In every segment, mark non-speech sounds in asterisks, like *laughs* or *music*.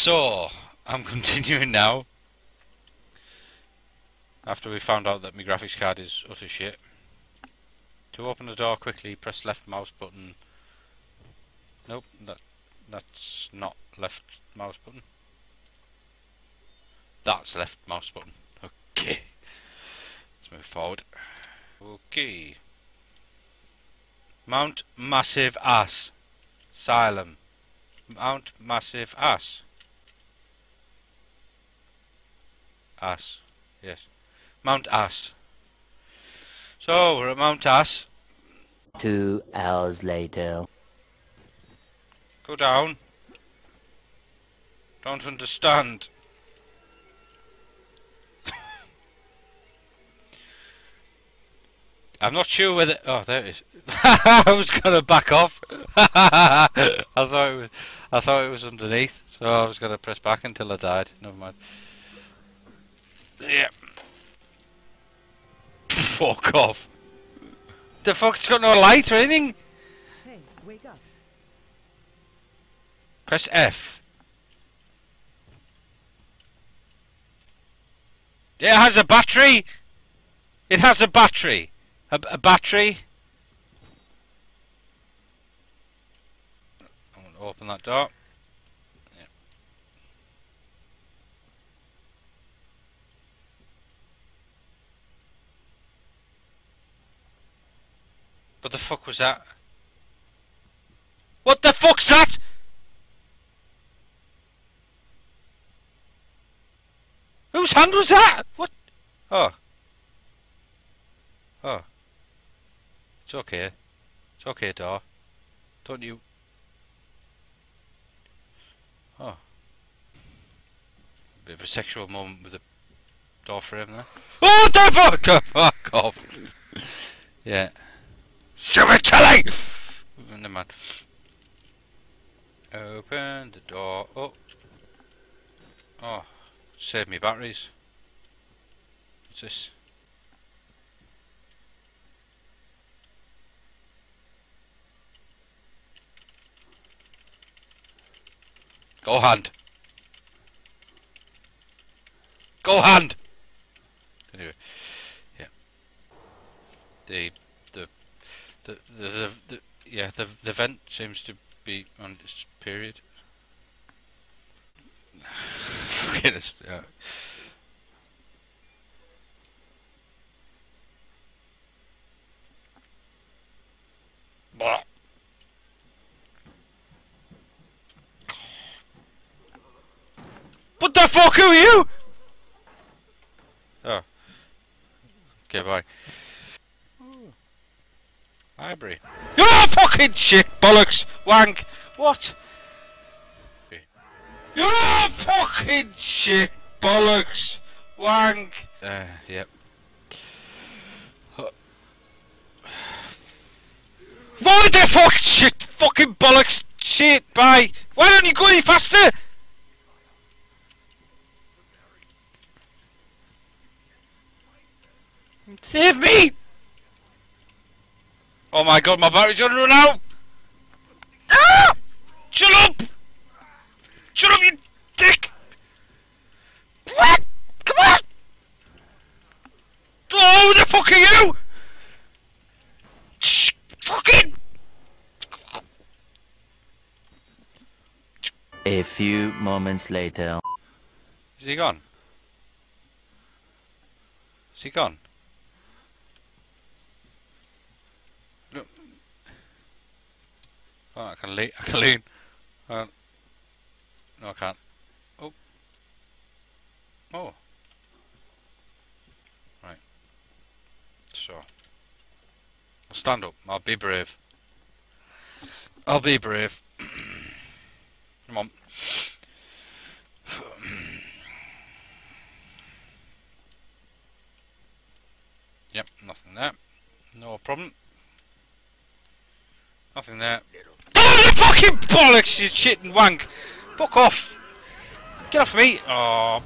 So, I'm *laughs* continuing now. After we found out that my graphics card is utter shit. To open the door quickly, press left mouse button. Nope, that that's not left mouse button. That's left mouse button. Okay. Let's move forward. Okay. Mount massive ass. Asylum. Mount massive ass. Ass. Yes. Mount Ass. So, we're at Mount Ass. Two hours later. Go down. Don't understand. *laughs* I'm not sure whether. Oh, there it is. *laughs* I was gonna back off. *laughs* I thought it was. I thought it was underneath, so I was gonna press back until I died. Never mind. Yeah. Fuck off. The fuck? It's got no light or anything. Hey, wake up. Press F. It has a battery. It has a battery. A, a battery. I'm going to open that door. Yeah. What the fuck was that? What the fuck's that? Whose hand was that? What? Oh. Oh. It's okay. It's okay, door. Don't you... Oh. Bit of a sexual moment with the door frame there. Oh, the fuck! *laughs* Fuck off! *laughs* yeah. Stupid telly! Never mind. Open the door. Oh. Oh. Save me batteries. What's this? Go hand. Go hand. Anyway, yeah. The the the the, the, the yeah the the vent seems to be on its period. *laughs* Forget this. Yeah. Blah. What the fuck are you? Oh. Okay, bye. Library. Oh, fucking shit! Bollocks! Wank! What? You oh, fucking shit! Bollocks! Wank! Uh, yep. Why the fuck shit? Fucking bollocks! Shit! Bye! Why don't you go any faster? Save me! Oh my god, my battery's gonna run out! Ah! Shut up! Shut up, you dick! What? Come on! Oh, who the fuck are you? Shh, fucking! A few moments later. Is he gone? Is he gone? No. Oh, I can lean. I can lean. Uh, no, I can't. Oh. Oh. Right. So. I'll stand up. I'll be brave. I'll be brave. *clears throat* Come on. yep, nothing there. No problem. Nothing there. Fucking bollocks, you shit and wank! Fuck off! Get off me! Oh.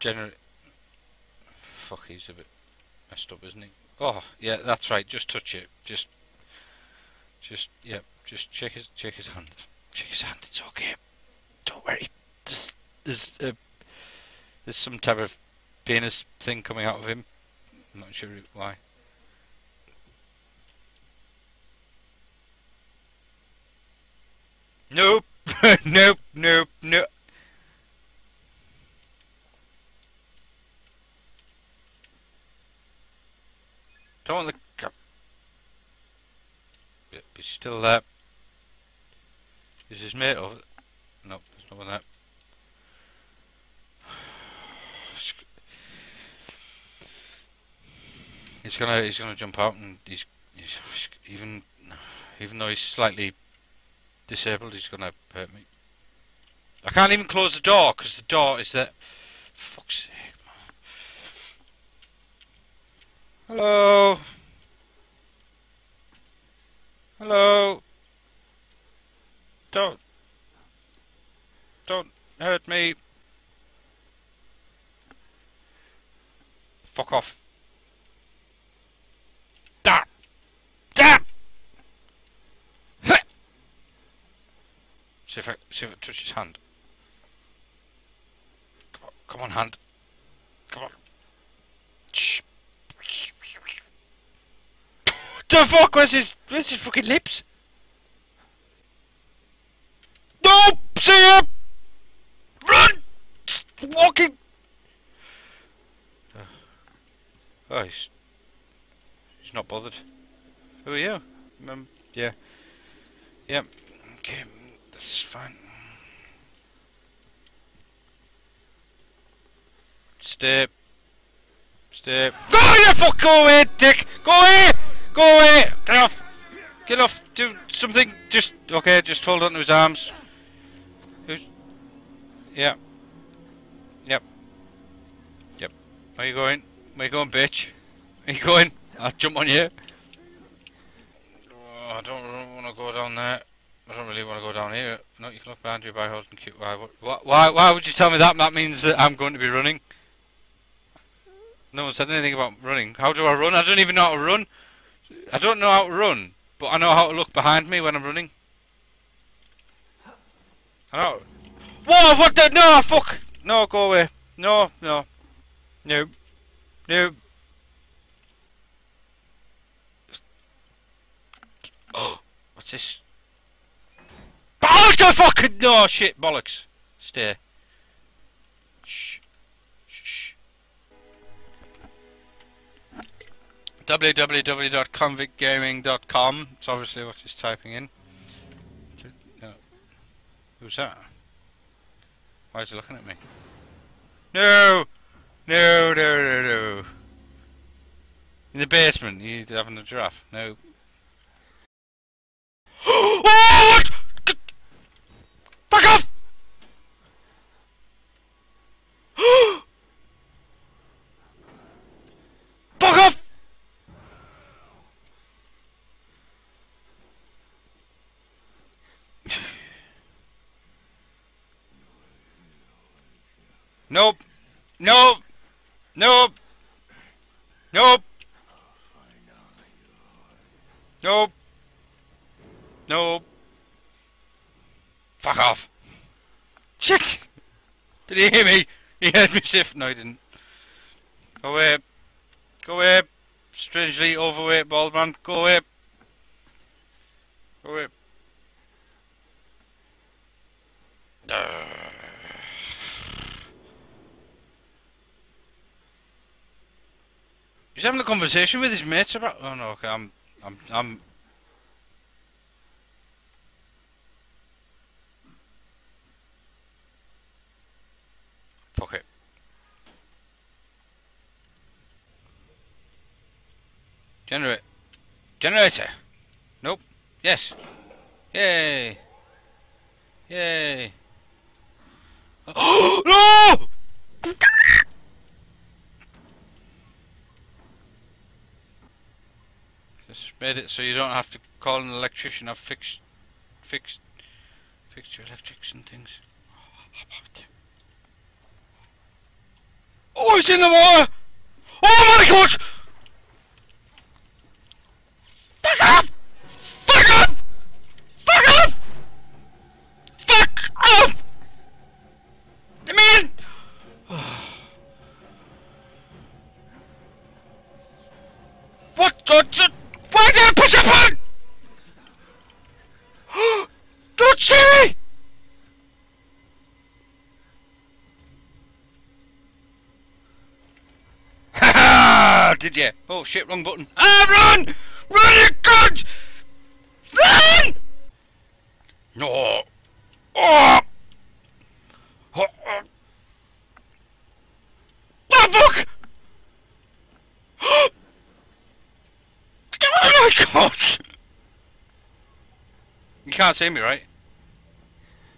fucking. Fuck, he's a bit. messed up, isn't he? Oh, yeah, that's right. Just touch it. Just, just, yeah, just check his, check his hand. Check his hand. It's okay. Don't worry. There's, there's, uh, there's some type of penis thing coming out of him. I'm not sure why. Nope. *laughs* nope. Nope. Nope. Don't cup. Yep, he's still there. Is his mate over? Nope, there's no one there. He's gonna he's gonna jump out and he's, he's even even though he's slightly disabled, he's gonna hurt me. I can't even close the door because the door is there. Fuck's sake, man. Hello. Hello. Don't. Don't hurt me. Fuck off. See if I see if I touch his hand. Come on, come on, hand. Come on. Shh. *coughs* The fuck? Where's his where's his fucking lips? No! See him! Run! Walking! Oh, he's He's not bothered. Who are you? Um, yeah. Yeah. Okay, that's fine. Stay. Stay. Go you fuck! Go away, dick! Go away! Go away! Get off! Get off! Do something! Just okay. Just hold on to his arms. Who's? Yeah. Yep. Yep. Where you going? Where you going, bitch? Where you going? I'll jump on you. Oh, I don't want to go down there. I don't really want to go down here. No, you can look behind you by holding Q. Why, why, why, why would you tell me that? That means that I'm going to be running. No one said anything about running. How do I run? I don't even know how to run. I don't know how to run, but I know how to look behind me when I'm running. I know. Whoa, what the? No, fuck! No, go away. No, no. No. No. Oh, *gasps* what's this? Oh, the fucking no shit bollocks. Stay. Shh. Shh. www.konvictgaming.com. It's obviously what he's typing in. No. Who's that? Why is he looking at me? No! No, no, no, no. In the basement, you having a giraffe? No. *gasps* oh, what? Fuck off! Fuck off! Nope. Nope. Nope. Nope. Nope. Nope. Fuck off. Shit! Did he hear me? *laughs* He heard me shift. No, he didn't. Go away. Go away. Strangely overweight bald man. Go away. Go away. Uh. He's having a conversation with his mates about. Oh no, okay, I'm, I'm, I'm. Fuck it. Generate. Generator. Nope. Yes. Yay. Yay. Oh *gasps* no! Just made it so you don't have to call an electrician. I've fixed, fixed, fixed your electrics and things. Oh, it's in the water! Oh my god! Oh shit, wrong button. Ah, run! Run, you cunt! Run! No. Oh. Oh, oh. Oh, fuck! oh my god! You can't see me, right?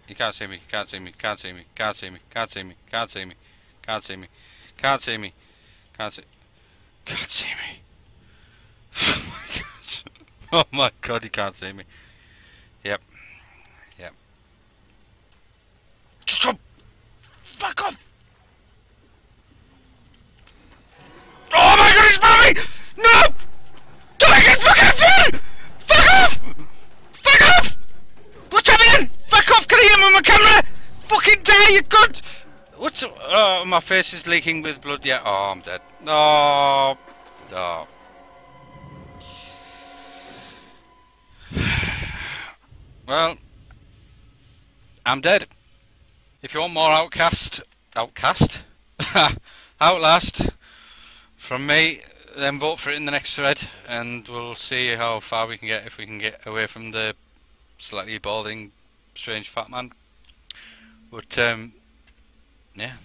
You can't see me, can't see me, can't see me, can't see me, can't see me, can't see me, can't see me, can't see me, can't see Can't see me. *laughs* Oh my god. Oh my god, you can't see me. Yep. Yep. Stop! Fuck off! Oh my god, it's Bobby! No! Don't get fucking phone! Fuck off! Fuck off! What's happening? Fuck off, can I hear me on my camera? Fucking die, you cunt! What's... Oh, my face is leaking with blood, yeah. Oh, I'm dead. No. Oh. Well, I'm dead. If you want more Outcast, Outcast, *laughs* Outlast from me, then vote for it in the next thread, and we'll see how far we can get if we can get away from the slightly balding, strange fat man. But um, yeah.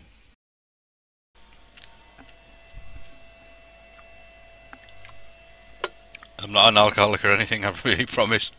I'm not an alcoholic or anything. I really promise.